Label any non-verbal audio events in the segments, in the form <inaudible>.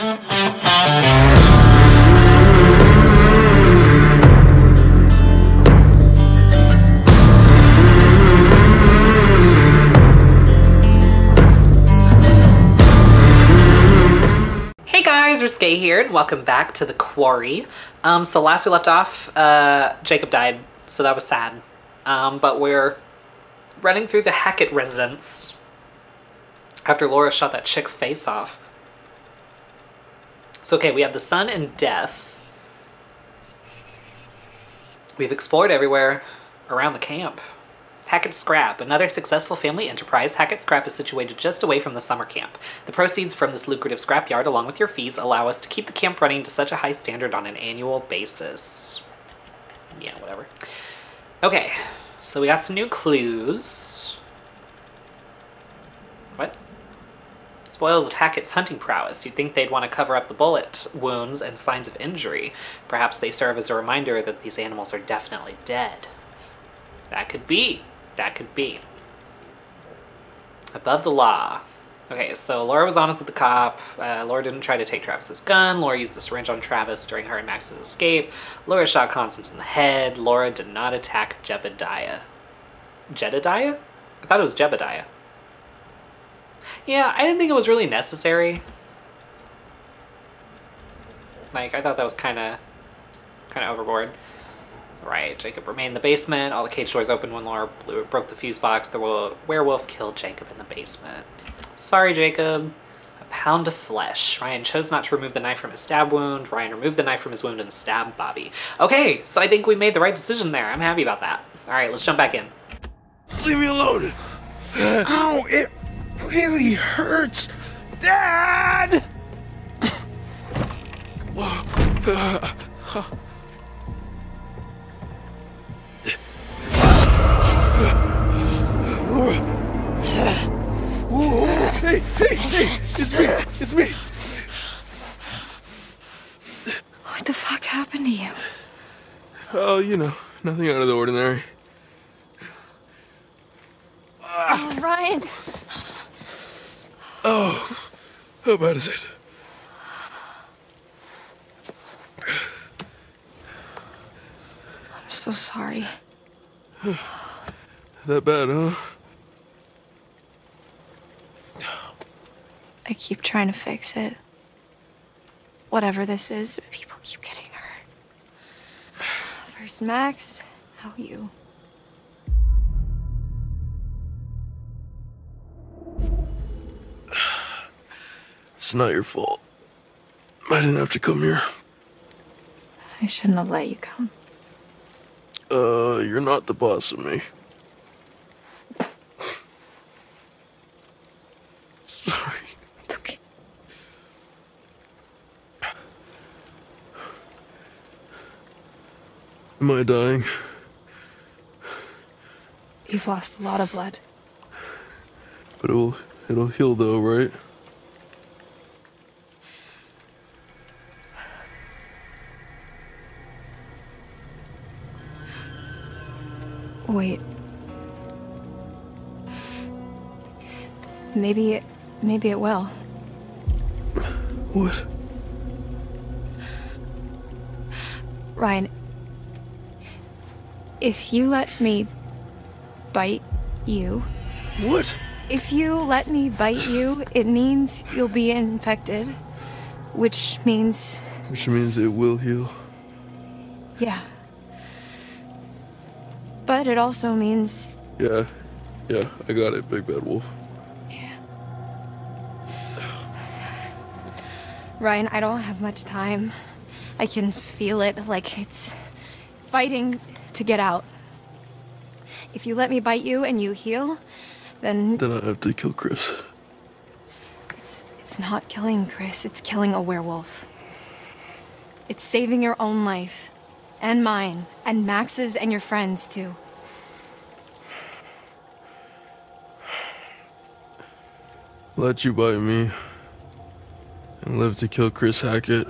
Hey guys, Risqué here, and welcome back to the Quarry. Um, so last we left off, uh, Jacob died, so that was sad. Um, but we're running through the Hackett residence after Laura shot that chick's face off. So okay, we have the sun and death. We've explored everywhere around the camp. Hackett Scrap, another successful family enterprise, Hackett Scrap is situated just away from the summer camp. The proceeds from this lucrative scrapyard, along with your fees, allow us to keep the camp running to such a high standard on an annual basis. Yeah, whatever. Okay, so we got some new clues. Spoils of Hackett's hunting prowess. You'd think they'd want to cover up the bullet wounds and signs of injury. Perhaps they serve as a reminder that these animals are definitely dead. That could be. That could be. Above the law. Okay, so Laura was honest with the cop. Uh, Laura didn't try to take Travis's gun. Laura used the syringe on Travis during her and Max's escape. Laura shot Constance in the head. Laura did not attack Jebediah. Jedediah? I thought it was Jebediah. Yeah, I didn't think it was really necessary. Like, I thought that was kind of, kind of overboard. Right, Jacob remained in the basement. All the cage doors opened when Laura blew, broke the fuse box. The wo- werewolf killed Jacob in the basement. Sorry, Jacob. A pound of flesh. Ryan chose not to remove the knife from his stab wound. Ryan removed the knife from his wound and stabbed Bobby. Okay, so I think we made the right decision there. I'm happy about that. All right, let's jump back in. Leave me alone. Ow, it really hurts. Dad! Laura. Whoa, hey, hey, hey, it's me, it's me. What the fuck happened to you? Oh, you know, nothing out of the ordinary. Oh, Ryan. Oh, how bad is it? I'm so sorry. That bad, huh? I keep trying to fix it. Whatever this is, people keep getting hurt. First Max, now you. It's not your fault. I didn't have to come here. I shouldn't have let you come. Uh, you're not the boss of me. Sorry. It's okay. Am I dying? You've lost a lot of blood. But it'll it'll heal though, right? Wait. Maybe it, maybe it will. What? Ryan, if you let me bite you, What? if you let me bite you, it means you'll be infected, which means, Which means it will heal. yeah. But it also means Yeah. Yeah, I got it, Big Bad Wolf. Yeah. <sighs> Ryan, I don't have much time. I can feel it like it's fighting to get out. If you let me bite you and you heal, then Then I have to kill Chris. it's it's not killing Chris, it's killing a werewolf. It's saving your own life and mine and Max's and your friends too. Let you bite me. And live to kill Chris Hackett.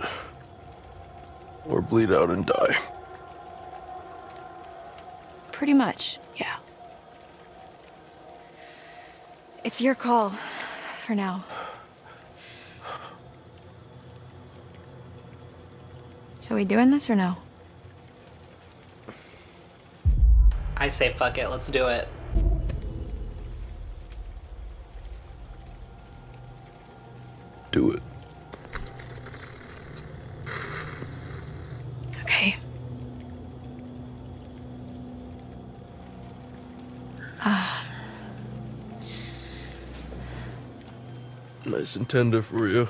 Or bleed out and die. Pretty much, yeah. It's your call for now. So we doing this or no? I say fuck it, let's do it. Do it. Okay. Ah. Nice and tender for you.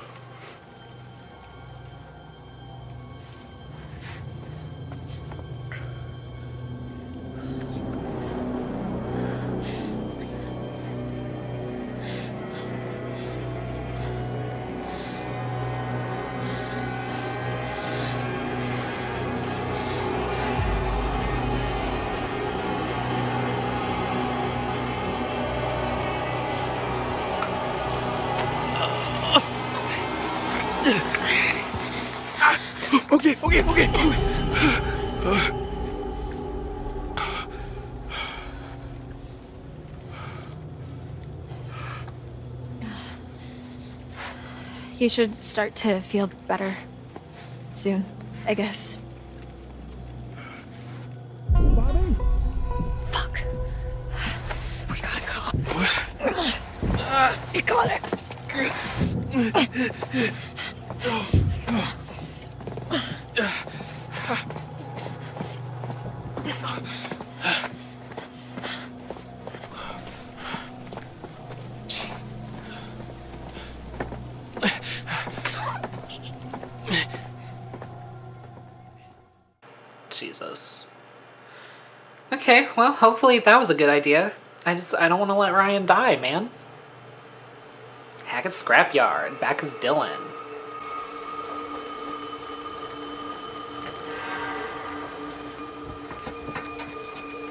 Okay, okay, okay. You should start to feel better soon, I guess. Fuck. We gotta go. What? Uh, we got it. Oh. Jesus. Okay, well, hopefully that was a good idea. I just, I don't want to let Ryan die, man. Hackett's Scrapyard, back as Dylan.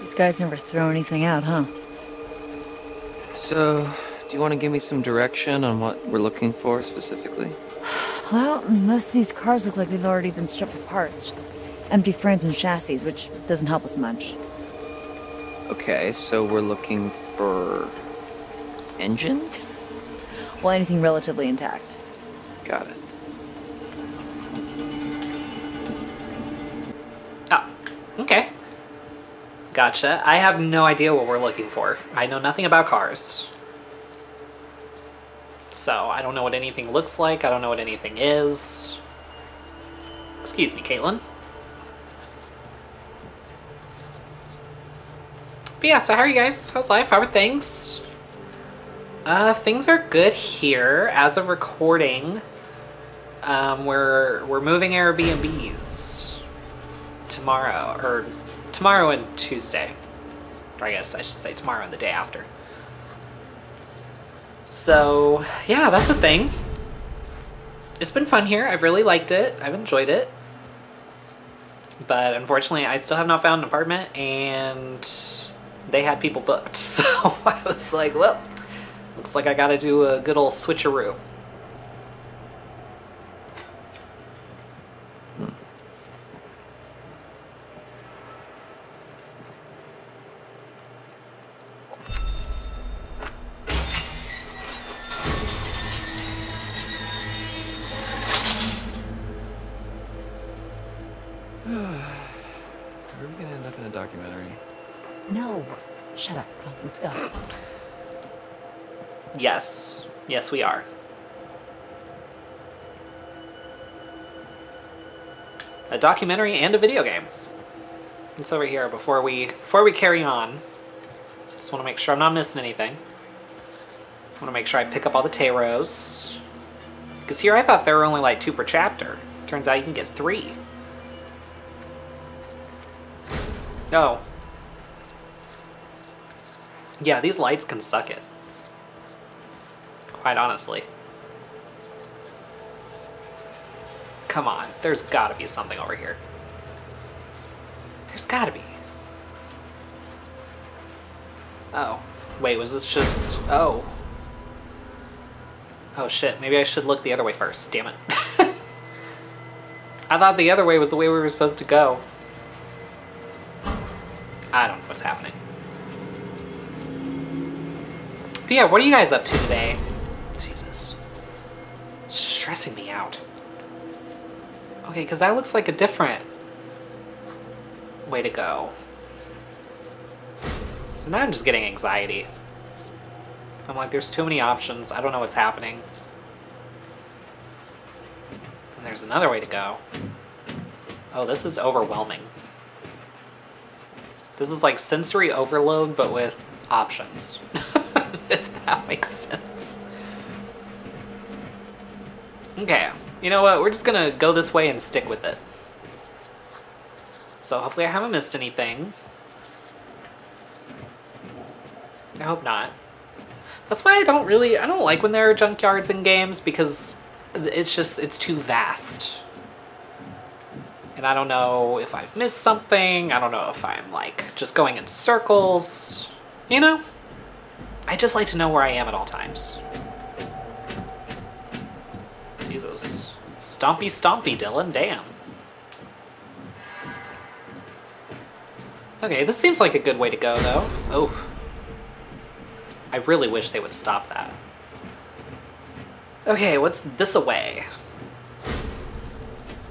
These guys never throw anything out, huh? So, do you want to give me some direction on what we're looking for specifically? Well, most of these cars look like they've already been stripped of parts. Just empty frames and chassis, which doesn't help us much. Okay, so we're looking for engines? Well, anything relatively intact. Got it. Oh, okay. Gotcha. I have no idea what we're looking for. I know nothing about cars. So, I don't know what anything looks like. I don't know what anything is. Excuse me, Kaitlyn. But yeah, so how are you guys? How's life? How are things? Uh, things are good here. As of recording, um, we're we're moving Airbnbs tomorrow, or tomorrow and Tuesday. Or I guess I should say tomorrow and the day after. So, yeah, that's a thing. It's been fun here. I've really liked it. I've enjoyed it. But unfortunately, I still have not found an apartment, and they had people booked. <laughs> So I was like, well, looks like I gotta do a good old switcheroo. Let's go. Yes. Yes, we are. A documentary and a video game. It's over here before we before we carry on. Just want to make sure I'm not missing anything. want to make sure I pick up all the tarots. Because here I thought there were only like two per chapter. Turns out you can get three. Oh. Yeah, these lights can suck it. Quite honestly. Come on, there's gotta be something over here. There's gotta be. Oh. Wait, was this just... Oh. Oh shit, maybe I should look the other way first, damn it. <laughs> I thought the other way was the way we were supposed to go. I don't know what's happening. But yeah, what are you guys up to today? Jesus. Stressing me out. Okay, because that looks like a different way to go. So now I'm just getting anxiety. I'm like, there's too many options. I don't know what's happening. And there's another way to go. Oh, this is overwhelming. This is like sensory overload, but with options. <laughs> <laughs> if that makes sense. Okay, you know what? We're just gonna go this way and stick with it. So hopefully I haven't missed anything. I hope not. That's why I don't really, I don't like when there are junkyards in games because it's just, it's too vast. And I don't know if I've missed something. I don't know if I'm like just going in circles. You know? I just like to know where I am at all times. Jesus. Stompy stompy, Dylan, damn. Okay, this seems like a good way to go though. Oh. I really wish they would stop that. Okay, what's this away?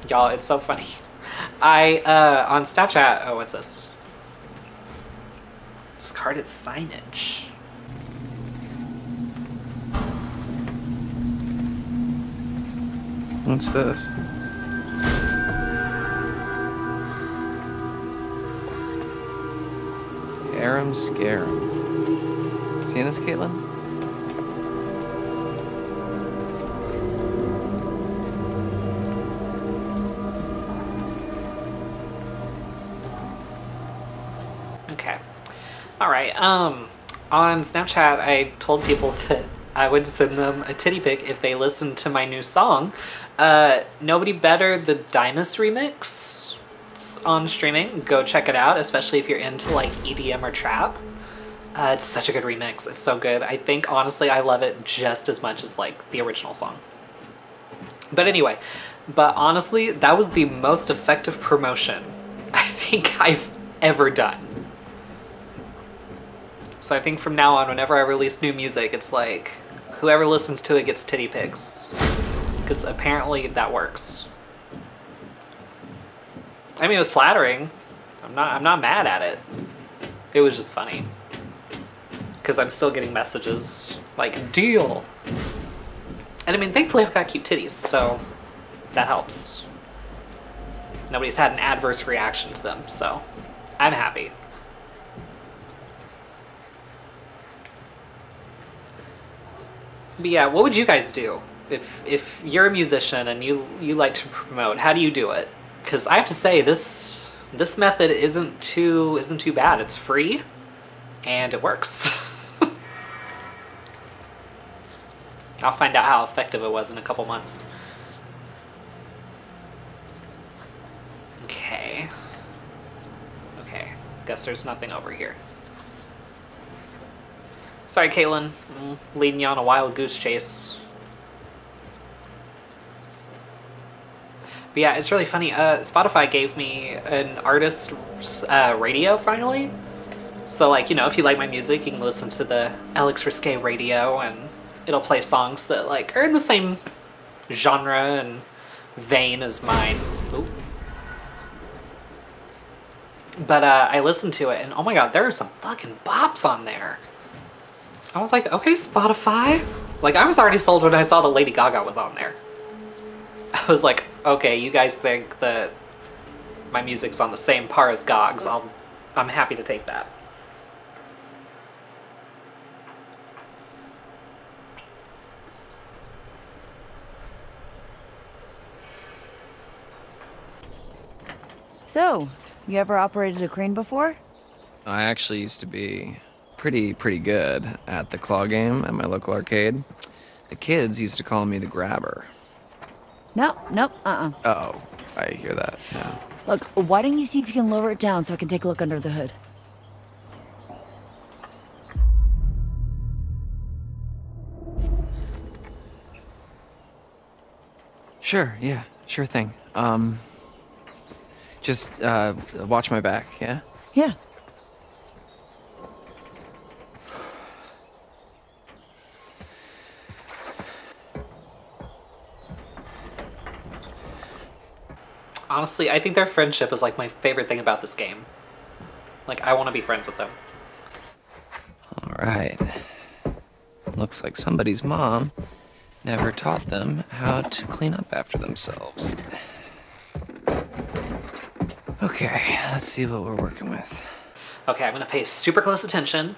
Y'all, it's so funny. I, uh, on Snapchat, oh, what's this? Discarded signage. What's this? Aram Scarum. Seeing this, Kaitlyn? Okay. All right. Um, on Snapchat, I told people <laughs> that I would send them a titty pic if they listened to my new song. Uh, Nobody Better, the Dymus remix it's on streaming. Go check it out, especially if you're into like EDM or trap. Uh, it's such a good remix. It's so good. I think honestly, I love it just as much as like the original song. But anyway, but honestly, that was the most effective promotion <laughs> I think I've ever done. So I think from now on, whenever I release new music, it's like whoever listens to it gets titty pics. Because apparently that works. I mean, it was flattering. I'm not. I'm not mad at it. It was just funny. Because I'm still getting messages like deal. And I mean, thankfully I've got cute titties, so that helps. Nobody's had an adverse reaction to them, so I'm happy. But yeah, what would you guys do if if you're a musician and you you like to promote? How do you do it? Because I have to say this this method isn't too isn't too bad. It's free, and it works. <laughs> I'll find out how effective it was in a couple months. Okay. Okay. Guess there's nothing over here. Sorry, Kaitlyn. I'm leading you on a wild goose chase. But yeah, it's really funny. Uh, Spotify gave me an artist uh, radio finally. So like, you know, if you like my music, you can listen to the Alex Risqué radio and it'll play songs that like are in the same genre and vein as mine. Ooh. But uh, I listened to it and oh my god, there are some fucking bops on there. I was like, okay, Spotify. Like, I was already sold when I saw that Lady Gaga was on there. I was like, okay, you guys think that my music's on the same par as Gog's. I'll, I'm happy to take that. So, you ever operated a crane before? I actually used to be pretty, pretty good at the claw game at my local arcade. The kids used to call me the grabber. No, nope, uh-uh. Oh, I hear that. Yeah. Look, why don't you see if you can lower it down so I can take a look under the hood? Sure, yeah, sure thing. Um, just uh, watch my back, yeah? Yeah. Honestly, I think their friendship is like my favorite thing about this game. Like, I want to be friends with them. All right. Looks like somebody's mom never taught them how to clean up after themselves. Okay, let's see what we're working with. Okay, I'm gonna pay super close attention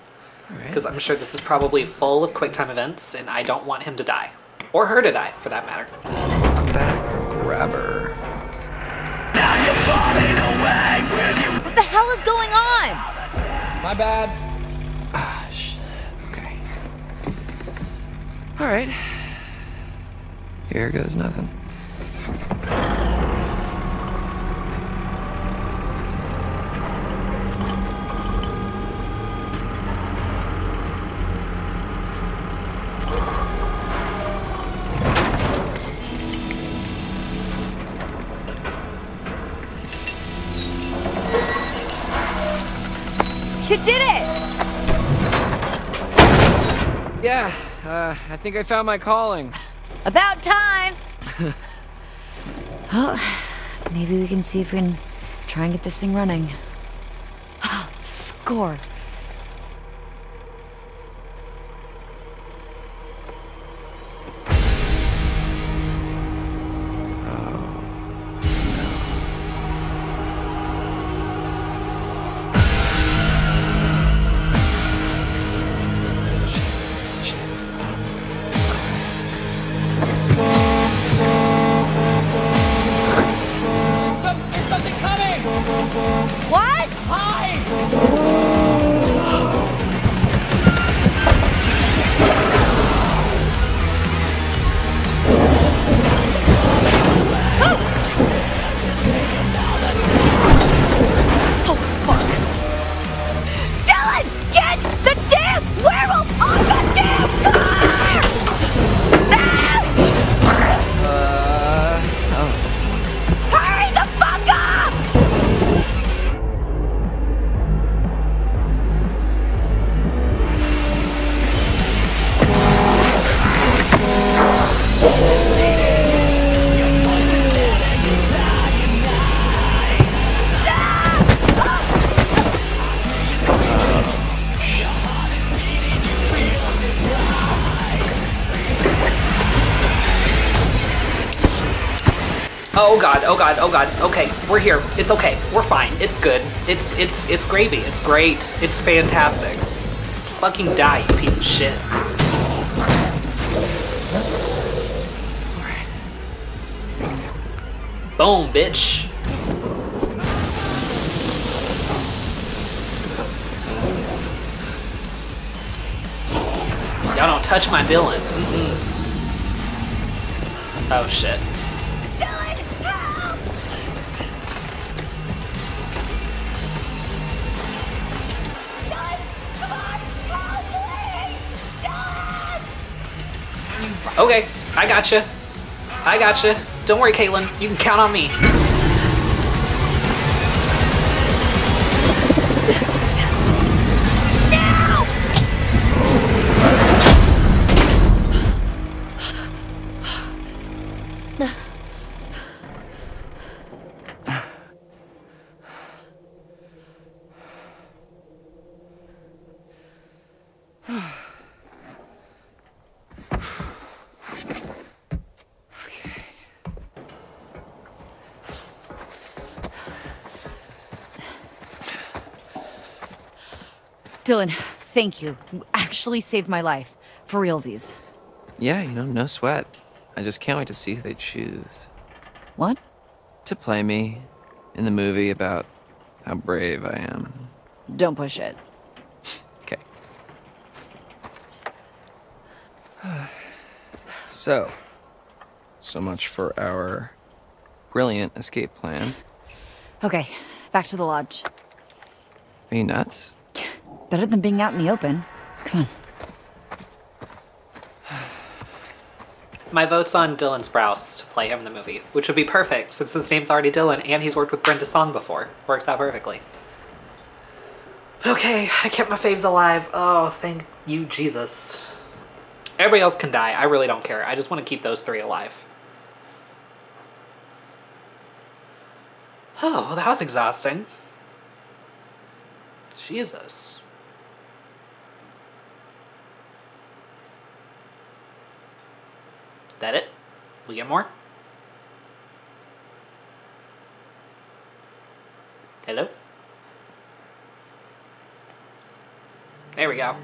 All right. because I'm sure this is probably full of QuickTime events, and I don't want him to die or her to die, for that matter. Welcome back, grabber. What the hell is going on? My bad. Ah, okay. All right. Here goes nothing. Think I found my calling. About time! well, maybe we can see if we can try and get this thing running. <gasps> Score. Oh god, oh god, oh god. Okay, we're here. It's okay. We're fine. It's good. It's it's it's gravy. It's great. It's fantastic. Fucking die, you piece of shit. Boom, bitch. Y'all don't touch my Dylan. Mm-mm. Oh shit. Okay, I gotcha. I gotcha. Don't worry, Kaitlyn. You can count on me. Dylan, thank you. You actually saved my life. For realsies. yeah, you know, no sweat. I just can't wait to see who they choose What? to play me in the movie about how brave I am. Don't push it. <sighs> Okay. <sighs> so, so much for our brilliant escape plan. Okay, back to the lodge. Are you nuts? Better than being out in the open. Come on. My vote's on Dylan Sprouse to play him in the movie, which would be perfect since his name's already Dylan and he's worked with Brenda Song before. Works out perfectly. But okay, I kept my faves alive. Oh, thank you, Jesus. Everybody else can die. I really don't care. I just want to keep those three alive. Oh, well, that was exhausting. Jesus. That it? We get more? Hello? There we go.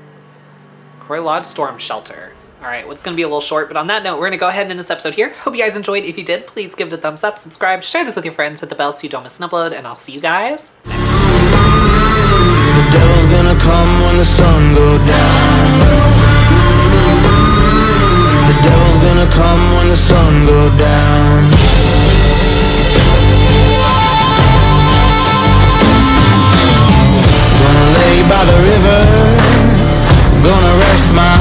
Croy Lodge Storm Shelter. Alright, what's well, to be a little short, but on that note, we're to go ahead and end this episode here. Hope you guys enjoyed. If you did, please give it a thumbs up, subscribe, share this with your friends, hit the bell so you don't miss an upload, and I'll see you guys next time. The devil's gonna come when the sun down. gonna come when the sun go down. Gonna lay by the river Gonna rest my